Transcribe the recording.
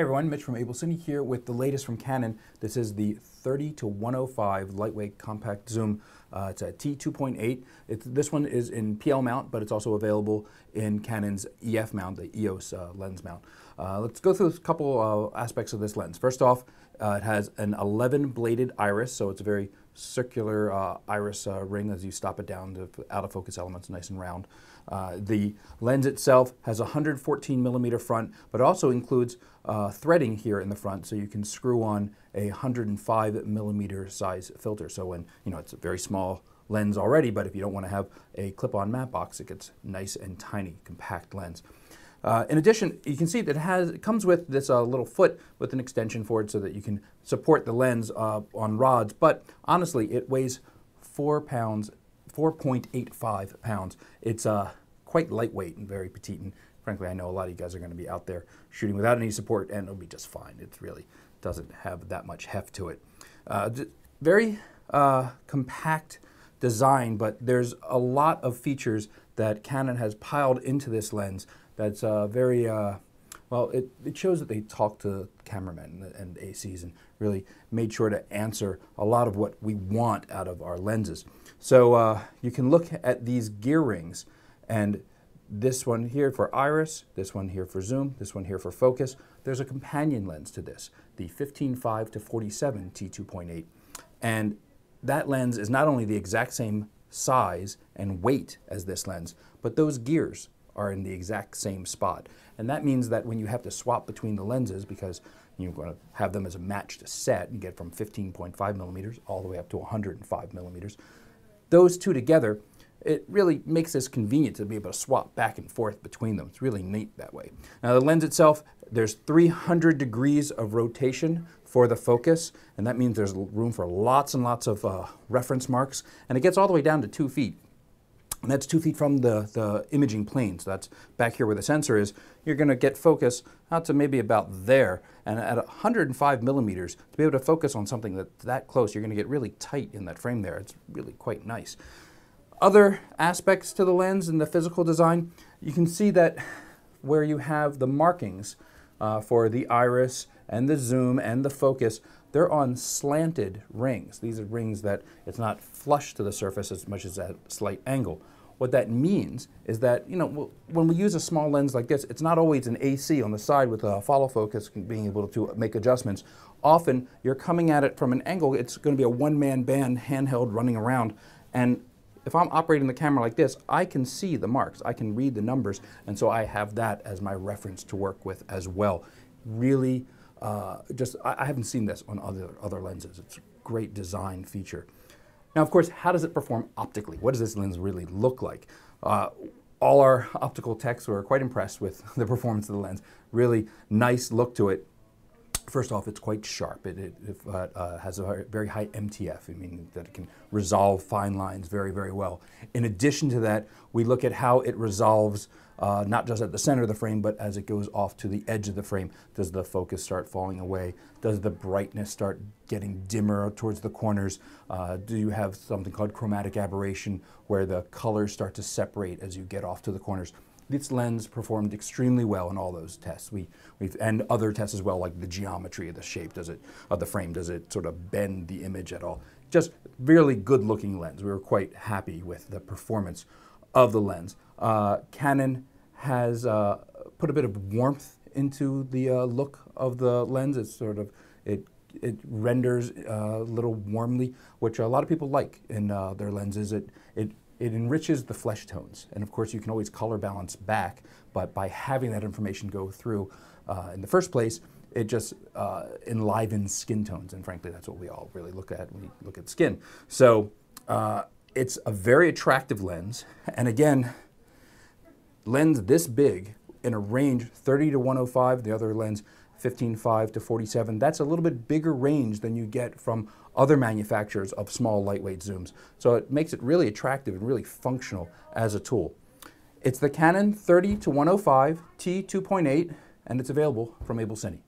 Hey everyone, Mitch from AbelCine here with the latest from Canon. This is the 30 to 105 lightweight compact zoom. Uh, it's a T2.8. this one is in PL mount, but it's also available in Canon's EF mount, the EOS uh, lens mount. Uh, let's go through a couple uh, aspects of this lens. First off, uh, it has an 11 bladed iris, so it's a very circular uh, iris uh, ring as you stop it down to out of focus elements nice and round. The lens itself has a 114 millimeter front, but also includes threading here in the front, so you can screw on a 105 millimeter size filter. So when, you know, it's a very small lens already, but if you don't want to have a clip-on matte box, it gets nice and tiny, compact lens. Uh, in addition, you can see that it, has, it comes with this uh, little foot with an extension for it so that you can support the lens uh, on rods, but honestly, it weighs four pounds, 4.85 pounds. It's uh, quite lightweight and very petite, and frankly, I know a lot of you guys are going to be out there shooting without any support, and it'll be just fine. It really doesn't have that much heft to it. Uh, very uh, compact design, but there's a lot of features that Canon has piled into this lens that's uh, very, uh, well, it, it shows that they talked to cameramen and, and ACs and really made sure to answer a lot of what we want out of our lenses. So uh, you can look at these gear rings and this one here for iris, this one here for zoom, this one here for focus. There's a companion lens to this, the 15.5 to 47 T2.8. And that lens is not only the exact same size and weight as this lens, but those gears are in the exact same spot. And that means that when you have to swap between the lenses, because you're going to have them as a matched set, you get from 15.5 millimeters all the way up to 105 millimeters, those two together, it really makes this convenient to be able to swap back and forth between them. It's really neat that way. Now the lens itself, there's 300 degrees of rotation for the focus, and that means there's room for lots and lots of uh, reference marks, and it gets all the way down to two feet. And that's two feet from the, the imaging plane. So that's back here where the sensor is. You're going to get focus out to maybe about there. And at 105 millimeters, to be able to focus on something that's that close, you're going to get really tight in that frame there. It's really quite nice. Other aspects to the lens and the physical design, you can see that where you have the markings uh, for the iris and the zoom and the focus, they're on slanted rings. These are rings that it's not flush to the surface as much as at a slight angle. What that means is that, you know, when we use a small lens like this, it's not always an AC on the side with a follow focus being able to make adjustments. Often you're coming at it from an angle, it's going to be a one-man band handheld running around. And if I'm operating the camera like this, I can see the marks, I can read the numbers, and so I have that as my reference to work with as well. Really, uh, just I, I, haven't seen this on other other lenses. It's a great design feature. Now, of course, how does it perform optically? What does this lens really look like? Uh, all our optical techs were quite impressed with the performance of the lens. Really nice look to it. First off, it's quite sharp. It, it, it uh, uh, has a very high MTF, meaning that it can resolve fine lines very, very well. In addition to that, we look at how it resolves uh, not just at the center of the frame, but as it goes off to the edge of the frame. Does the focus start falling away? Does the brightness start getting dimmer towards the corners? Uh, do you have something called chromatic aberration, where the colors start to separate as you get off to the corners? This lens performed extremely well in all those tests. We, we've, and other tests as well, like the geometry of the shape, does it, of the frame, does it sort of bend the image at all? Just really good looking lens. We were quite happy with the performance of the lens. Uh, Canon has uh, put a bit of warmth into the uh, look of the lens. It's sort of, it, it renders uh, a little warmly, which a lot of people like in uh, their lenses. It, it it enriches the flesh tones. And of course, you can always color balance back, but by having that information go through uh, in the first place, it just uh, enlivens skin tones. And frankly, that's what we all really look at when we look at skin. So uh, it's a very attractive lens. And again, lens this big in a range 30 to 105, the other lens 15.5 to 47. That's a little bit bigger range than you get from other manufacturers of small lightweight zooms. So it makes it really attractive and really functional as a tool. It's the Canon 30 to 105 T2.8 and it's available from AbelCine.